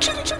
这这。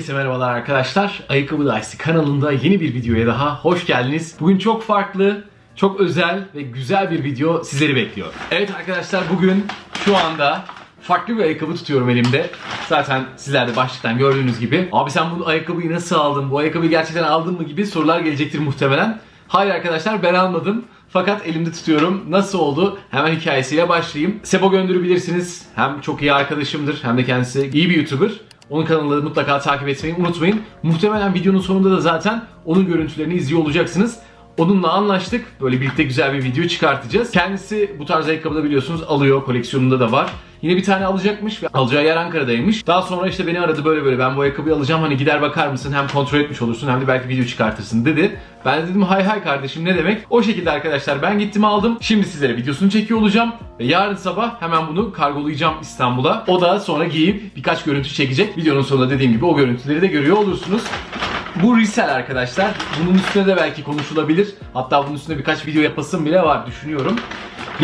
Herkese merhabalar arkadaşlar. Ayakkabı Dicey kanalında yeni bir videoya daha hoş geldiniz. Bugün çok farklı, çok özel ve güzel bir video sizleri bekliyor. Evet arkadaşlar bugün şu anda farklı bir ayakkabı tutuyorum elimde. Zaten sizler de başlıktan gördüğünüz gibi. Abi sen bu ayakkabıyı nasıl aldın? Bu ayakkabıyı gerçekten aldın mı gibi sorular gelecektir muhtemelen. Hayır arkadaşlar ben almadım. Fakat elimde tutuyorum. Nasıl oldu? Hemen hikayesiyle başlayayım. Sebo Göndür'ü bilirsiniz. Hem çok iyi arkadaşımdır hem de kendisi iyi bir YouTuber. Onun kanalını mutlaka takip etmeyi unutmayın. Muhtemelen videonun sonunda da zaten onun görüntülerini izliyor olacaksınız. Onunla anlaştık. Böyle birlikte güzel bir video çıkartacağız. Kendisi bu tarz ayakkabıda biliyorsunuz alıyor. Koleksiyonunda da var. Yine bir tane alacakmış ve alacağı yer Ankara'daymış. Daha sonra işte beni aradı böyle böyle ben bu ayakkabıyı alacağım. Hani gider bakar mısın? Hem kontrol etmiş olursun hem de belki video çıkartırsın dedi. Ben de dedim hay hay kardeşim ne demek? O şekilde arkadaşlar ben gittim aldım. Şimdi sizlere videosunu çekiyor olacağım. Ve yarın sabah hemen bunu kargolayacağım İstanbul'a. O da sonra giyip birkaç görüntü çekecek. Videonun sonunda dediğim gibi o görüntüleri de görüyor olursunuz. Bu resell arkadaşlar. Bunun üstüne de belki konuşulabilir. Hatta bunun üstüne birkaç video yapasım bile var düşünüyorum.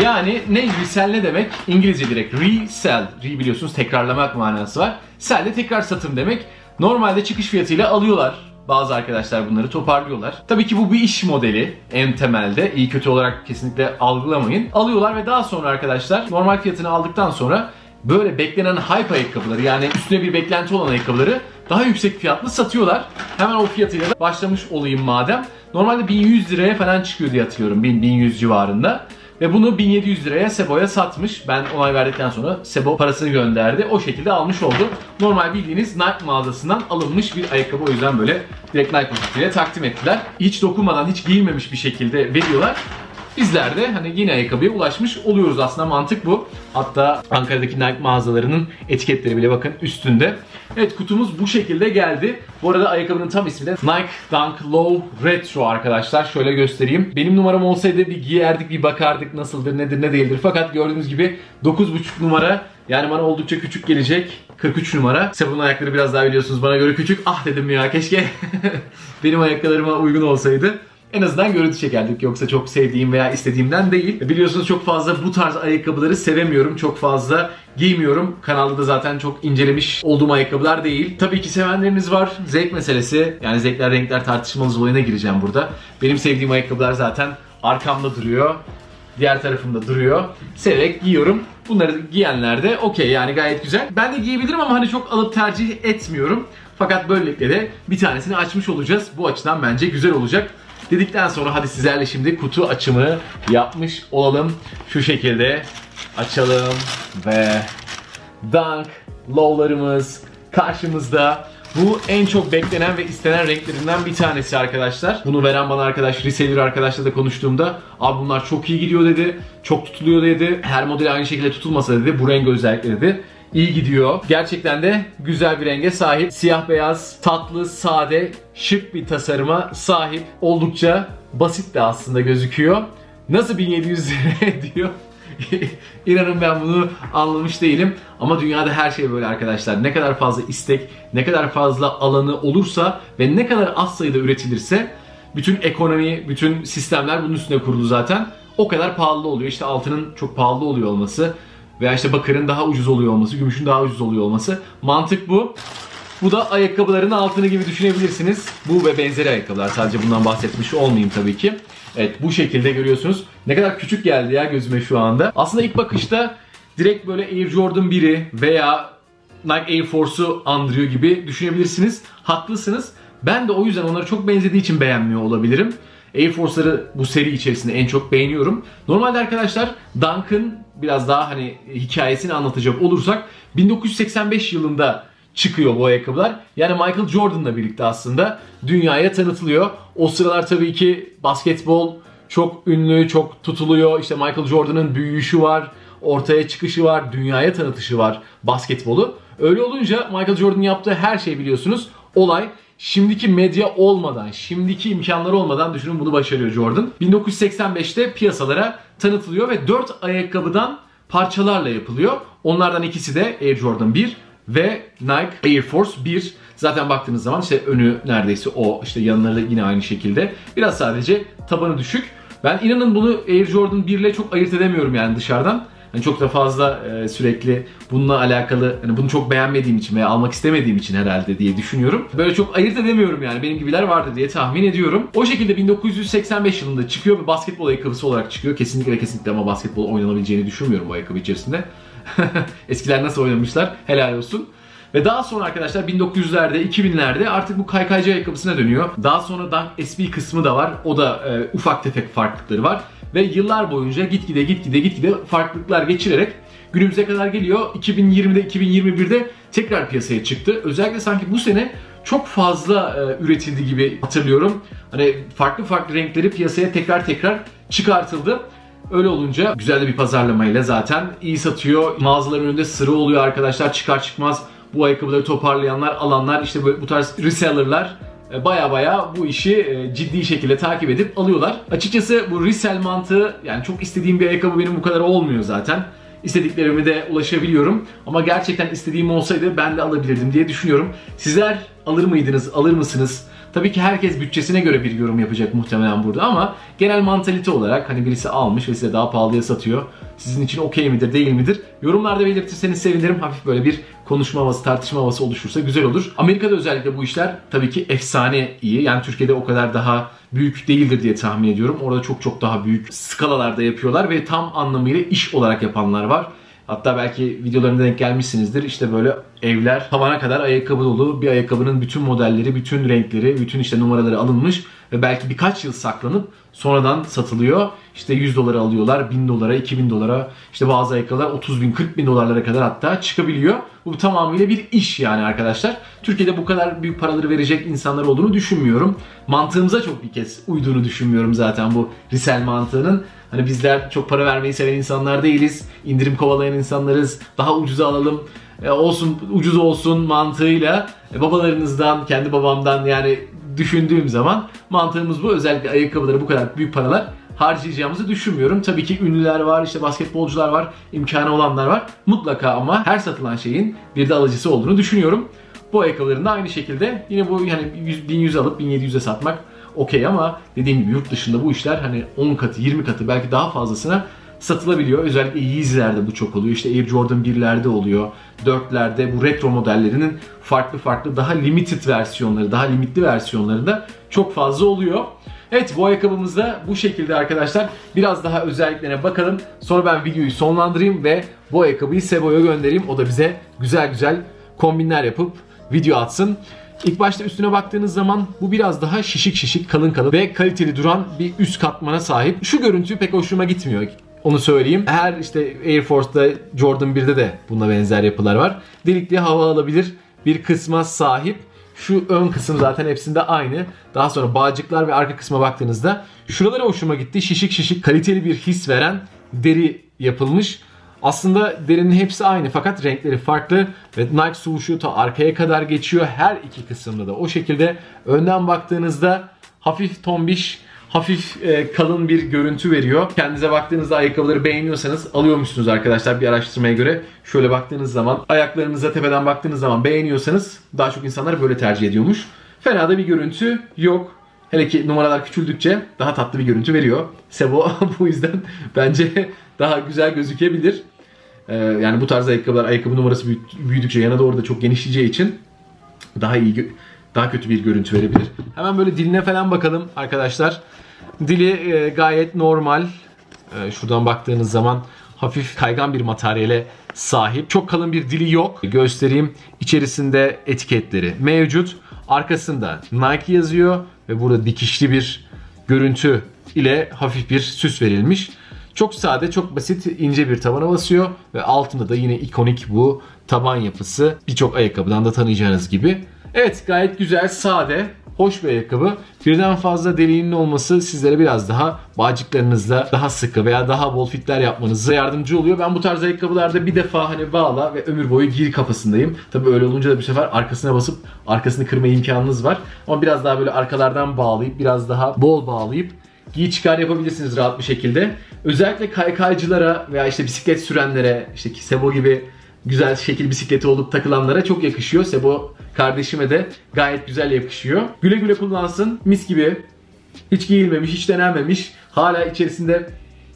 Yani ne resell ne demek? İngilizce direkt resell. Re biliyorsunuz tekrarlamak manası var. Sell de tekrar satım demek. Normalde çıkış fiyatıyla alıyorlar. Bazı arkadaşlar bunları toparlıyorlar. Tabii ki bu bir iş modeli en temelde. İyi kötü olarak kesinlikle algılamayın. Alıyorlar ve daha sonra arkadaşlar normal fiyatını aldıktan sonra böyle beklenen hype ayakkabıları yani üstüne bir beklenti olan ayakkabıları daha yüksek fiyatlı satıyorlar. Hemen o fiyatıyla başlamış olayım madem. Normalde 1100 liraya falan çıkıyor diye hatırlıyorum. 1000-1100 civarında. Ve bunu 1700 liraya Sebo'ya satmış. Ben onay verdikten sonra Sebo parasını gönderdi. O şekilde almış oldu. Normal bildiğiniz Nike mağazasından alınmış bir ayakkabı. O yüzden böyle direkt Nike paketiyle takdim ettiler. Hiç dokunmadan, hiç giyilmemiş bir şekilde veriyorlar. Bizler de hani yine ayakkabıya ulaşmış oluyoruz aslında mantık bu. Hatta Ankara'daki Nike mağazalarının etiketleri bile bakın üstünde. Evet kutumuz bu şekilde geldi. Bu arada ayakkabının tam ismi de Nike Dunk Low Retro arkadaşlar. Şöyle göstereyim. Benim numaram olsaydı bir giyerdik bir bakardık nasıldır nedir ne değildir. Fakat gördüğünüz gibi 9.5 numara yani bana oldukça küçük gelecek. 43 numara. Sebunun ayakları biraz daha biliyorsunuz bana göre küçük. Ah dedim ya keşke benim ayakkabılarıma uygun olsaydı. En azından görüntü çekerdik yoksa çok sevdiğim veya istediğimden değil. Biliyorsunuz çok fazla bu tarz ayakkabıları sevemiyorum. Çok fazla giymiyorum. Kanalda da zaten çok incelemiş olduğum ayakkabılar değil. Tabii ki sevenleriniz var. Zevk meselesi. Yani zevkler renkler tartışmanız olayına gireceğim burada. Benim sevdiğim ayakkabılar zaten arkamda duruyor. Diğer tarafımda duruyor. Severek giyiyorum. Bunları giyenler de okey yani gayet güzel. Ben de giyebilirim ama hani çok alıp tercih etmiyorum. Fakat böylelikle de bir tanesini açmış olacağız. Bu açıdan bence güzel olacak. Dedikten sonra hadi sizlerle şimdi kutu açımı yapmış olalım. Şu şekilde açalım ve Dunk Low'larımız karşımızda. Bu en çok beklenen ve istenen renklerinden bir tanesi arkadaşlar. Bunu veren bana arkadaş, reseller arkadaşla da konuştuğumda abi bunlar çok iyi gidiyor dedi. Çok tutuluyor dedi. Her model aynı şekilde tutulmasa dedi. Bu renk özellikle dedi iyi gidiyor. Gerçekten de güzel bir renge sahip. Siyah beyaz, tatlı, sade, şık bir tasarıma sahip. Oldukça basit de aslında gözüküyor. Nasıl 1700 lira diyor. İnanın ben bunu anlamış değilim. Ama dünyada her şey böyle arkadaşlar. Ne kadar fazla istek, ne kadar fazla alanı olursa ve ne kadar az sayıda üretilirse bütün ekonomi, bütün sistemler bunun üstüne kurulu zaten. O kadar pahalı oluyor. İşte altının çok pahalı oluyor olması veya işte bakırın daha ucuz oluyor olması, gümüşün daha ucuz oluyor olması. Mantık bu. Bu da ayakkabıların altını gibi düşünebilirsiniz. Bu ve benzeri ayakkabılar. Sadece bundan bahsetmiş olmayayım tabii ki. Evet bu şekilde görüyorsunuz. Ne kadar küçük geldi ya gözüme şu anda. Aslında ilk bakışta direkt böyle Air Jordan 1'i veya Nike Air Force'u andırıyor gibi düşünebilirsiniz. Haklısınız. Ben de o yüzden onları çok benzediği için beğenmiyor olabilirim. Air Force'ları bu seri içerisinde en çok beğeniyorum. Normalde arkadaşlar Dunk'ın biraz daha hani hikayesini anlatacak olursak 1985 yılında çıkıyor bu ayakkabılar. Yani Michael Jordan'la birlikte aslında dünyaya tanıtılıyor. O sıralar tabii ki basketbol çok ünlü, çok tutuluyor. İşte Michael Jordan'ın büyüyüşü var, ortaya çıkışı var, dünyaya tanıtışı var basketbolu. Öyle olunca Michael Jordan'ın yaptığı her şey biliyorsunuz olay şimdiki medya olmadan, şimdiki imkanları olmadan düşünün bunu başarıyor Jordan. 1985'te piyasalara tanıtılıyor ve 4 ayakkabıdan parçalarla yapılıyor. Onlardan ikisi de Air Jordan 1 ve Nike Air Force 1. Zaten baktığınız zaman işte önü neredeyse o, işte yanları yine aynı şekilde. Biraz sadece tabanı düşük. Ben inanın bunu Air Jordan 1 ile çok ayırt edemiyorum yani dışarıdan. Hani çok da fazla e, sürekli bununla alakalı hani bunu çok beğenmediğim için veya almak istemediğim için herhalde diye düşünüyorum. Böyle çok ayırt edemiyorum yani benim gibiler vardı diye tahmin ediyorum. O şekilde 1985 yılında çıkıyor ve basketbol ayakkabısı olarak çıkıyor. Kesinlikle kesinlikle ama basketbol oynanabileceğini düşünmüyorum bu ayakkabı içerisinde. Eskiler nasıl oynamışlar helal olsun. Ve daha sonra arkadaşlar 1900'lerde, 2000'lerde artık bu kaykaycı ayakkabısına dönüyor. Daha sonra Dunk SB kısmı da var. O da e, ufak tefek farklılıkları var. Ve yıllar boyunca gitgide gitgide gitgide farklılıklar geçirerek günümüze kadar geliyor. 2020'de 2021'de tekrar piyasaya çıktı. Özellikle sanki bu sene çok fazla e, üretildi gibi hatırlıyorum. Hani farklı farklı renkleri piyasaya tekrar tekrar çıkartıldı. Öyle olunca güzel de bir pazarlamayla zaten iyi satıyor. Mağazaların önünde sıra oluyor arkadaşlar çıkar çıkmaz bu ayakkabıları toparlayanlar, alanlar işte böyle bu tarz reseller'lar baya baya bu işi e, ciddi şekilde takip edip alıyorlar. Açıkçası bu resell mantığı yani çok istediğim bir ayakkabı benim bu kadar olmuyor zaten. İstediklerimi de ulaşabiliyorum. Ama gerçekten istediğim olsaydı ben de alabilirdim diye düşünüyorum. Sizler alır mıydınız, alır mısınız? Tabii ki herkes bütçesine göre bir yorum yapacak muhtemelen burada ama genel mantalite olarak hani birisi almış ve size daha pahalıya satıyor. Sizin için okey midir değil midir? Yorumlarda belirtirseniz sevinirim. Hafif böyle bir konuşma havası, tartışma havası oluşursa güzel olur. Amerika'da özellikle bu işler tabii ki efsane iyi. Yani Türkiye'de o kadar daha büyük değildir diye tahmin ediyorum. Orada çok çok daha büyük skalalarda yapıyorlar ve tam anlamıyla iş olarak yapanlar var. Hatta belki videolarında denk gelmişsinizdir. İşte böyle evler tavana kadar ayakkabı dolu. Bir ayakkabının bütün modelleri, bütün renkleri, bütün işte numaraları alınmış ve belki birkaç yıl saklanıp sonradan satılıyor. İşte 100 dolara alıyorlar, 1000 dolara, 2000 dolara, işte bazı ayakkabılar 30 bin, 40 bin dolarlara kadar hatta çıkabiliyor. Bu tamamıyla bir iş yani arkadaşlar. Türkiye'de bu kadar büyük paraları verecek insanlar olduğunu düşünmüyorum. Mantığımıza çok bir kez uyduğunu düşünmüyorum zaten bu resell mantığının. Hani bizler çok para vermeyi seven insanlar değiliz. İndirim kovalayan insanlarız. Daha ucuza alalım. E, olsun ucuz olsun mantığıyla e, babalarınızdan, kendi babamdan yani düşündüğüm zaman mantığımız bu. Özellikle ayakkabıları bu kadar büyük paralar harcayacağımızı düşünmüyorum. Tabii ki ünlüler var, işte basketbolcular var, imkanı olanlar var. Mutlaka ama her satılan şeyin bir de alıcısı olduğunu düşünüyorum. Bu ayakkabıların da aynı şekilde yine bu yani 100, 1100 alıp 1700'e satmak okey ama dediğim gibi yurt dışında bu işler hani 10 katı, 20 katı belki daha fazlasına satılabiliyor. Özellikle Yeezy'lerde bu çok oluyor. İşte Air Jordan 1'lerde oluyor. 4'lerde bu retro modellerinin farklı farklı daha limited versiyonları, daha limitli versiyonlarında çok fazla oluyor. Evet bu ayakkabımız da bu şekilde arkadaşlar. Biraz daha özelliklerine bakalım. Sonra ben videoyu sonlandırayım ve bu ayakkabıyı Sebo'ya göndereyim. O da bize güzel güzel kombinler yapıp video atsın. İlk başta üstüne baktığınız zaman bu biraz daha şişik şişik kalın kalın ve kaliteli duran bir üst katmana sahip. Şu görüntü pek hoşuma gitmiyor. Onu söyleyeyim. Her işte Air Force'da Jordan 1'de de buna benzer yapılar var. Delikli hava alabilir bir kısma sahip. Şu ön kısım zaten hepsinde aynı. Daha sonra bağcıklar ve arka kısma baktığınızda şuraları hoşuma gitti. Şişik şişik kaliteli bir his veren deri yapılmış. Aslında derinin hepsi aynı fakat renkleri farklı ve Nike swoosh'u ta arkaya kadar geçiyor her iki kısımda da. O şekilde önden baktığınızda hafif tombiş, hafif e, kalın bir görüntü veriyor. Kendinize baktığınızda ayakkabıları beğeniyorsanız alıyormuşsunuz arkadaşlar bir araştırmaya göre. Şöyle baktığınız zaman ayaklarınıza tepeden baktığınız zaman beğeniyorsanız daha çok insanlar böyle tercih ediyormuş. Fena da bir görüntü yok. Hele ki numaralar küçüldükçe daha tatlı bir görüntü veriyor. Sebo bu yüzden bence daha güzel gözükebilir. Ee, yani bu tarz ayakkabılar ayakkabı numarası büyüdükçe yana doğru da çok genişleyeceği için daha iyi daha kötü bir görüntü verebilir. Hemen böyle diline falan bakalım arkadaşlar. Dili e, gayet normal. E, şuradan baktığınız zaman hafif kaygan bir materyale sahip. Çok kalın bir dili yok. Göstereyim. İçerisinde etiketleri mevcut. Arkasında Nike yazıyor ve burada dikişli bir görüntü ile hafif bir süs verilmiş. Çok sade, çok basit, ince bir tabana basıyor ve altında da yine ikonik bu taban yapısı. Birçok ayakkabıdan da tanıyacağınız gibi. Evet gayet güzel, sade, hoş bir ayakkabı. Birden fazla deliğinin olması sizlere biraz daha bağcıklarınızda daha sıkı veya daha bol fitler yapmanıza yardımcı oluyor. Ben bu tarz ayakkabılarda bir defa hani bağla ve ömür boyu giy kafasındayım. Tabii öyle olunca da bir sefer arkasına basıp arkasını kırma imkanınız var. Ama biraz daha böyle arkalardan bağlayıp biraz daha bol bağlayıp giy çıkar yapabilirsiniz rahat bir şekilde. Özellikle kaykaycılara veya işte bisiklet sürenlere, işte Sebo gibi güzel şekil bisikleti olup takılanlara çok yakışıyor. Sebo kardeşime de gayet güzel yakışıyor. Güle güle kullansın. Mis gibi. Hiç giyilmemiş, hiç denenmemiş. Hala içerisinde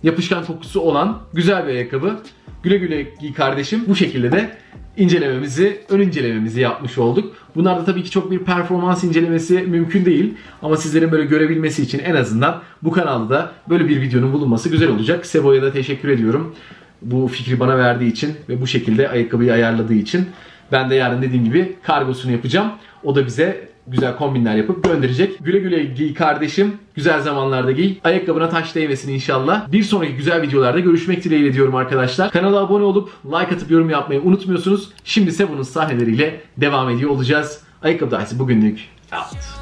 yapışkan kokusu olan güzel bir ayakkabı. Güle güle giy kardeşim. Bu şekilde de incelememizi, ön incelememizi yapmış olduk. Bunlarda tabii ki çok bir performans incelemesi mümkün değil. Ama sizlerin böyle görebilmesi için en azından bu kanalda da böyle bir videonun bulunması güzel olacak. Sebo'ya da teşekkür ediyorum. Bu fikri bana verdiği için ve bu şekilde ayakkabıyı ayarladığı için. Ben de yarın dediğim gibi kargosunu yapacağım. O da bize güzel kombinler yapıp gönderecek. Güle güle giy kardeşim. Güzel zamanlarda giy. Ayakkabına taş değmesin inşallah. Bir sonraki güzel videolarda görüşmek dileğiyle diyorum arkadaşlar. Kanala abone olup like atıp yorum yapmayı unutmuyorsunuz. Şimdi ise bunun sahneleriyle devam ediyor olacağız. Ayakkabı dahisi bugünlük out.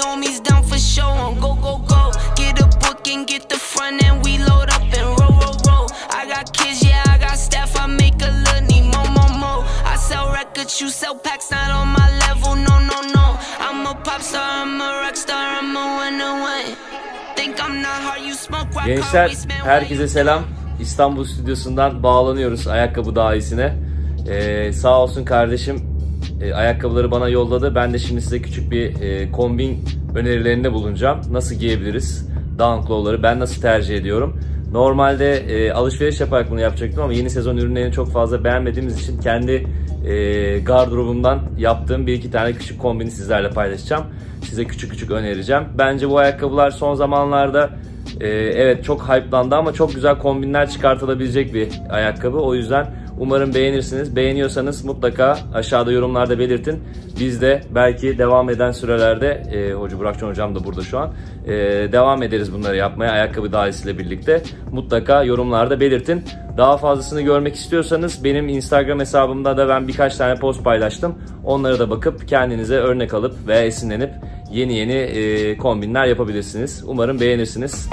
Homies down for show. On go, go, go. Get a book and get the front and we load up and roll, roll, roll. I got kids, yeah, I got staff, I make a little need more, more, more. I sell records, you sell packs, not on my level, no, no, no. I'm a pop star, I'm a rock star, I'm a winner, win. Think I'm not hard, you smoke rock, Gençler herkese selam. İstanbul stüdyosundan bağlanıyoruz ayakkabı dahisine. Ee, sağ olsun kardeşim e, ayakkabıları bana yolladı. Ben de şimdi size küçük bir e, kombin önerilerinde bulunacağım. Nasıl giyebiliriz? Dunklow'ları ben nasıl tercih ediyorum? Normalde e, alışveriş yaparak bunu yapacaktım ama yeni sezon ürünlerini çok fazla beğenmediğimiz için kendi e, gardırobumdan yaptığım bir iki tane küçük kombini sizlerle paylaşacağım. Size küçük küçük önereceğim. Bence bu ayakkabılar son zamanlarda ee, evet çok hype'landı ama çok güzel kombinler çıkartılabilecek bir ayakkabı. O yüzden umarım beğenirsiniz. Beğeniyorsanız mutlaka aşağıda yorumlarda belirtin. Biz de belki devam eden sürelerde, e, Hoca Burakcan Hocam da burada şu an, e, devam ederiz bunları yapmaya ayakkabı dahisiyle birlikte. Mutlaka yorumlarda belirtin. Daha fazlasını görmek istiyorsanız benim Instagram hesabımda da ben birkaç tane post paylaştım. Onlara da bakıp kendinize örnek alıp veya esinlenip yeni yeni e, kombinler yapabilirsiniz. Umarım beğenirsiniz.